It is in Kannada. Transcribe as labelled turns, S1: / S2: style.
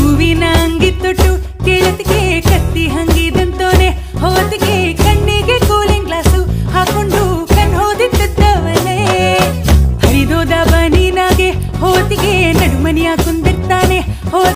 S1: ಹೂವಿನ ಅಂಗಿ ತೊಟ್ಟು ಕೇಳತಿಗೆ ಕತ್ತಿ ಹಂಗಿದಂತೋನೆ ಹೋತಿಗೆ ಕಣ್ಣಿಗೆ ಕೂಲಿಂಗ್ ಗ್ಲಾಸು ಹಾಕೊಂಡು ಕಣ್ ಹೋದಿದ್ದವನೇ ಹರಿದೋದ ಬನೀನಾಗೆ ಹೋತಿಗೆ ನಡುಮನಿಯ ಕುಂದಿರ್ತಾನೆ